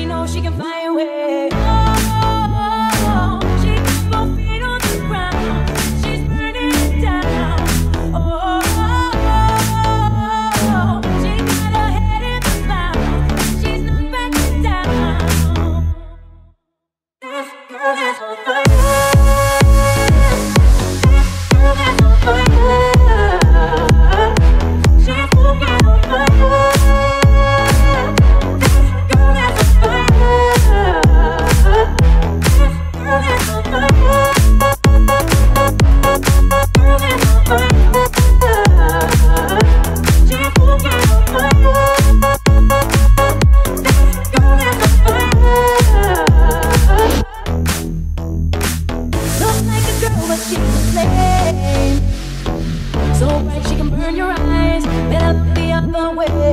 she knows she can fly away. what she playing. So bright she can burn your eyes, then up the other way.